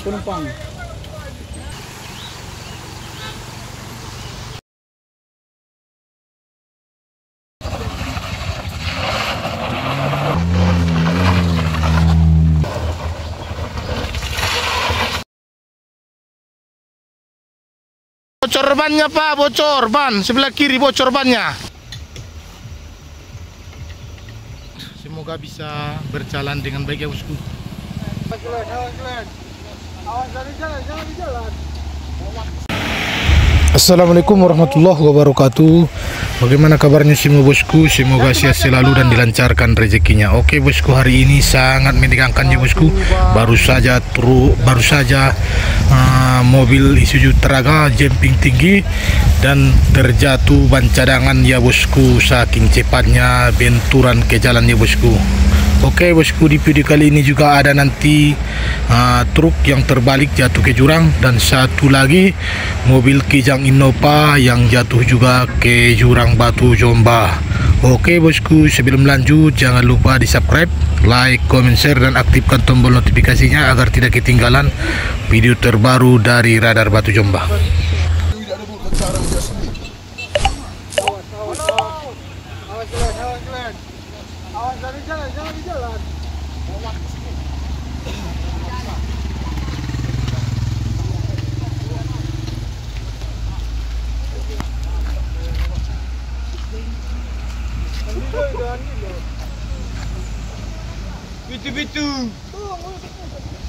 penumpang. Bocor bannya Pak, bocor ban sebelah kiri bocor bannya. Semoga bisa berjalan dengan baik ya bosku. Assalamualaikum warahmatullahi wabarakatuh. Bagaimana kabarnya semua bosku? Semoga sehat selalu dan dilancarkan rezekinya. Oke bosku hari ini sangat menegangkan ya bosku. Baru saja truk Baru saja uh, mobil Isuzu Teraga jumping tinggi Dan terjatuh ban cadangan ya bosku. Saking cepatnya benturan ke jalan ya bosku Oke bosku di video kali ini juga ada nanti uh, truk yang terbalik jatuh ke jurang dan satu lagi mobil Kijang Innova yang jatuh juga ke jurang Batu Jomba. Oke bosku sebelum lanjut jangan lupa di subscribe, like, comment, share dan aktifkan tombol notifikasinya agar tidak ketinggalan video terbaru dari Radar Batu Jomba. Dari jalan, jangan di jalan. Bitu-bitu. Dari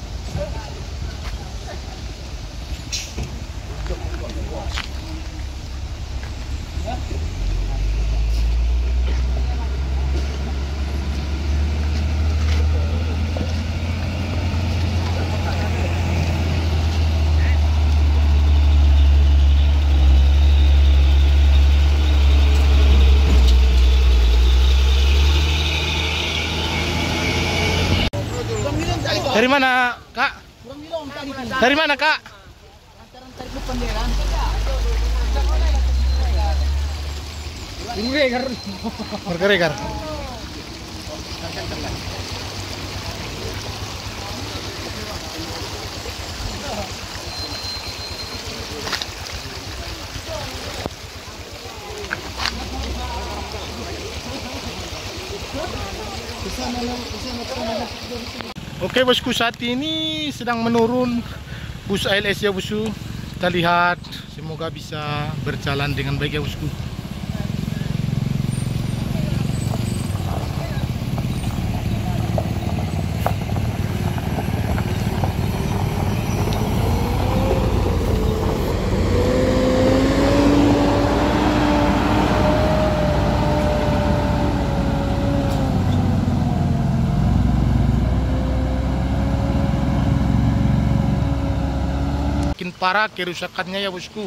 Dari mana kak? Bergeregar. Oke bosku saat ini sedang menurun bus ALS ya bosku Kita lihat semoga bisa berjalan dengan baik ya bosku parah kerusakannya ya bosku.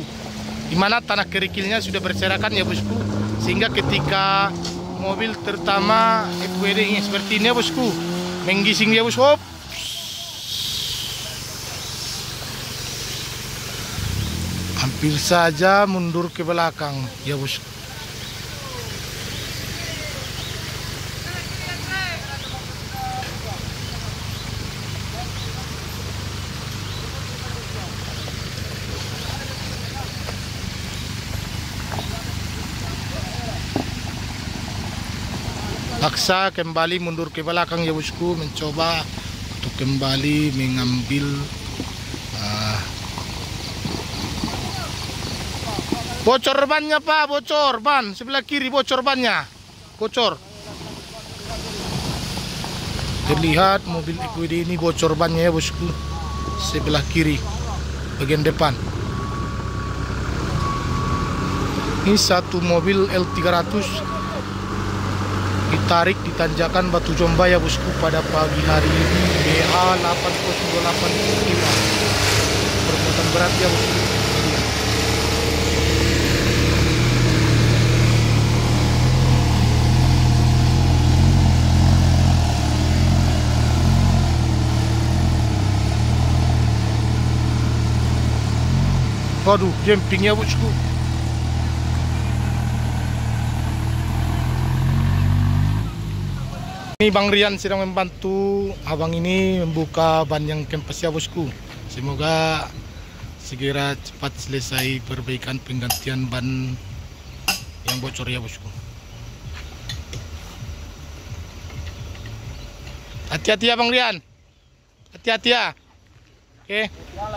Di mana tanah kerikilnya sudah berserakan ya bosku. Sehingga ketika mobil terutama FWD seperti ini ya bosku menggising dia bosku hampir saja mundur ke belakang ya bosku paksa kembali mundur ke belakang ya bosku mencoba untuk kembali mengambil ah. bocor bannya pak bocor ban sebelah kiri bocor bannya bocor terlihat mobil EQD ini bocor bannya ya bosku sebelah kiri bagian depan ini satu mobil L300 ditarik di tanjakan Batu Jomba ya bosku pada pagi hari ini. BA 8028 bermuatan berat ya bosku. Waduh, jumping ya bosku. Ini Bang Rian sedang membantu abang ini membuka ban yang kempes ya bosku. Semoga segera cepat selesai perbaikan penggantian ban yang bocor ya bosku. Hati-hati ya Bang Rian. Hati-hati ya. Oke. Ya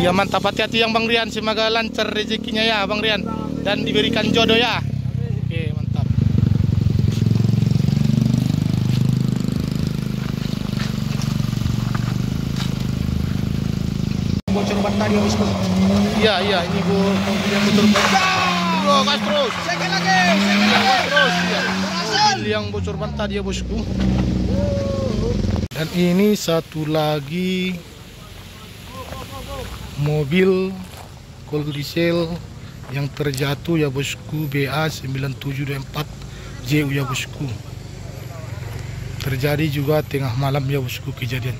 Iya mantap hati-hati yang Bang Rian semoga lancar rezekinya ya Bang Rian dan diberikan jodoh ya. Oke mantap. Bocor ban tadi habis. Iya iya ini bu yang bocor ban. Oh, gas terus. Sekali lagi, sekali lagi. Gas terus. Ya. Mobil yang bocor ban tadi ya bosku. Dan ini satu lagi mobil cold diesel yang terjatuh ya bosku BA 9724 JU ya bosku. Terjadi juga tengah malam ya bosku kejadian.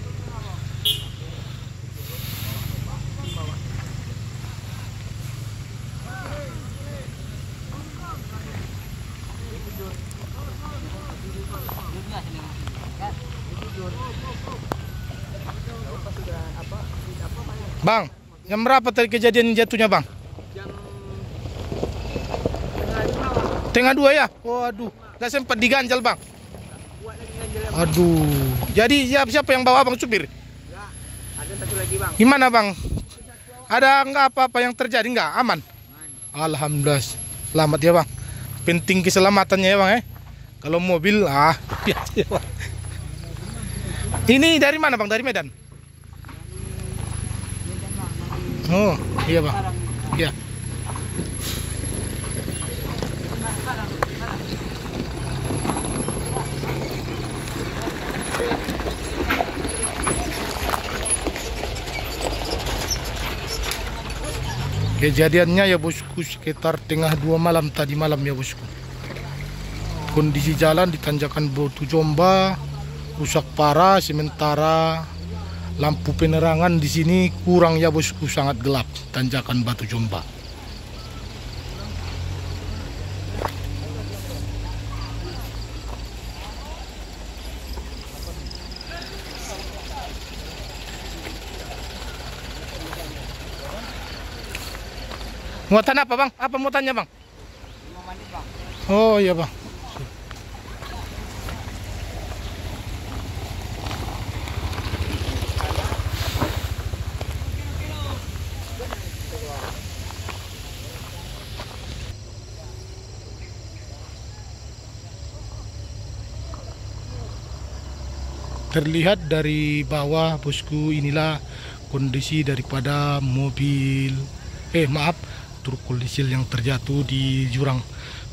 Bang, jam berapa tadi kejadian jatuhnya bang? Tengah dua ya? Waduh, nggak sempat diganjal bang. Aduh, jadi siapa siapa yang bawa bang supir? Ada satu lagi bang. Gimana bang? Ada nggak apa-apa yang terjadi nggak? Aman? Alhamdulillah, selamat ya bang. Penting keselamatannya ya bang eh. Kalau mobil ah, biasa ya, bang. Ini dari mana bang? Dari Medan? Oh, iya bang. Iya. Kejadiannya ya bosku sekitar tengah dua malam tadi malam ya bosku. Kondisi jalan di tanjakan Batu Jomba rusak parah sementara lampu penerangan di sini kurang ya bosku sangat gelap tanjakan Batu Jomba. Muatan apa bang? Apa muatannya bang? Oh iya bang. Terlihat dari bawah bosku inilah kondisi daripada mobil eh maaf truk diesel yang terjatuh di jurang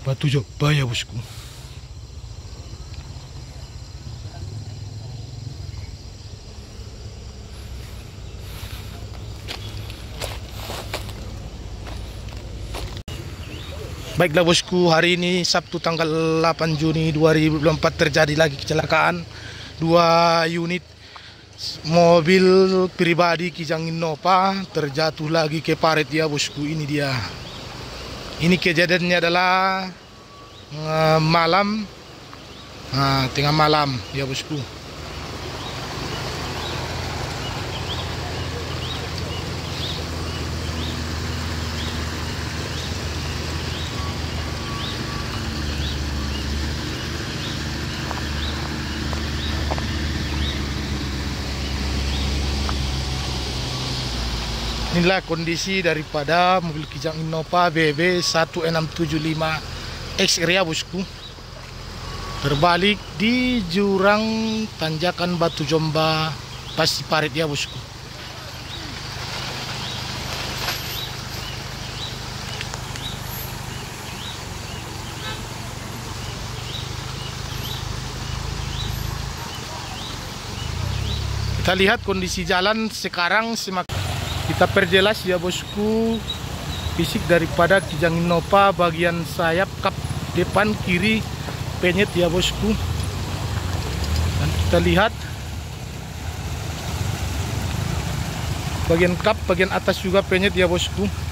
Batu Jomba ya bosku. Baiklah bosku, hari ini Sabtu tanggal 8 Juni 2024 terjadi lagi kecelakaan dua unit mobil pribadi Kijang Innova terjatuh lagi ke parit ya bosku. Ini dia. Ini kejadiannya adalah eh, malam. Nah, tengah malam ya bosku Inilah kondisi daripada mobil Kijang Innova BB 1675 X Area bosku. Terbalik di jurang tanjakan Batu Jomba pasti parit ya bosku. Kita lihat kondisi jalan sekarang semakin kita perjelas ya bosku. Fisik daripada Kijang Innova bagian sayap kap depan kiri penyet ya bosku. Dan kita lihat. Bagian kap bagian atas juga penyet ya bosku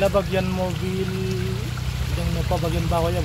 Ila bagian mobil yang apa bagian bawah ya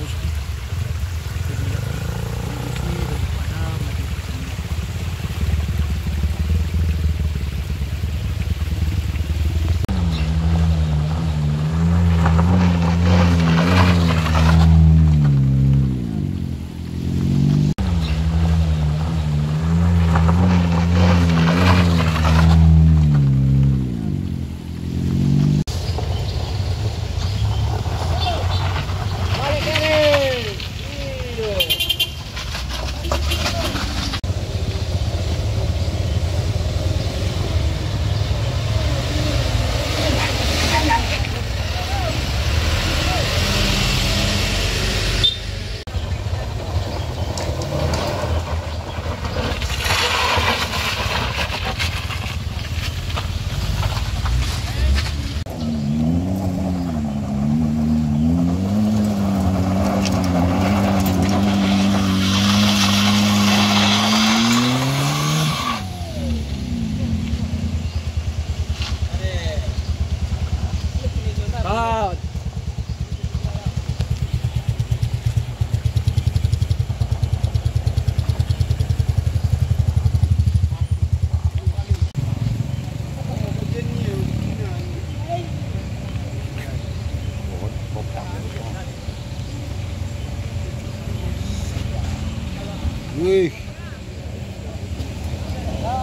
Wih.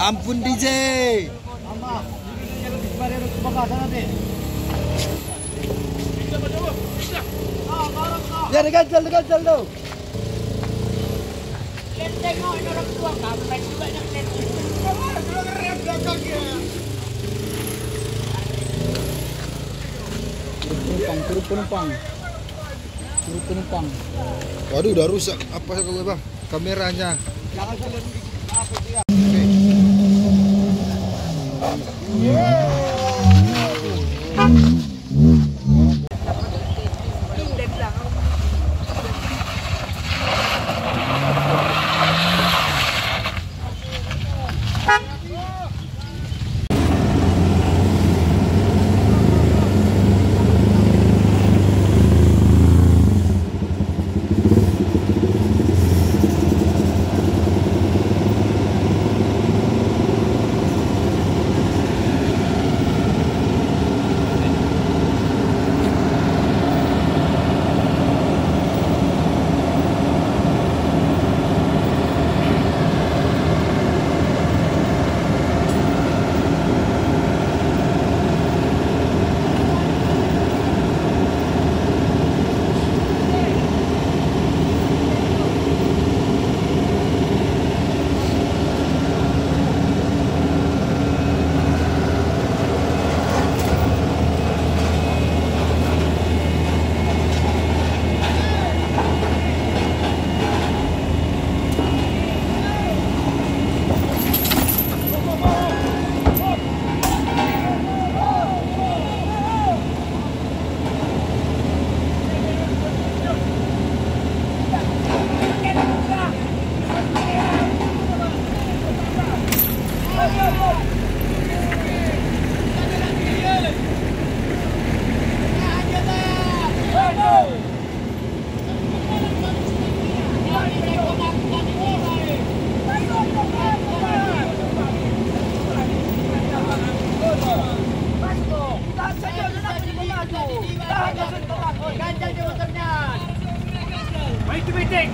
Ampun DJ. Ya dekat dekat tu. Penumpang, turun penumpang. Turun penumpang. Waduh, udah rusak apa kalau bang? Kameranya. maju. Tahan. Ganjal dia motornya. Baik, baik.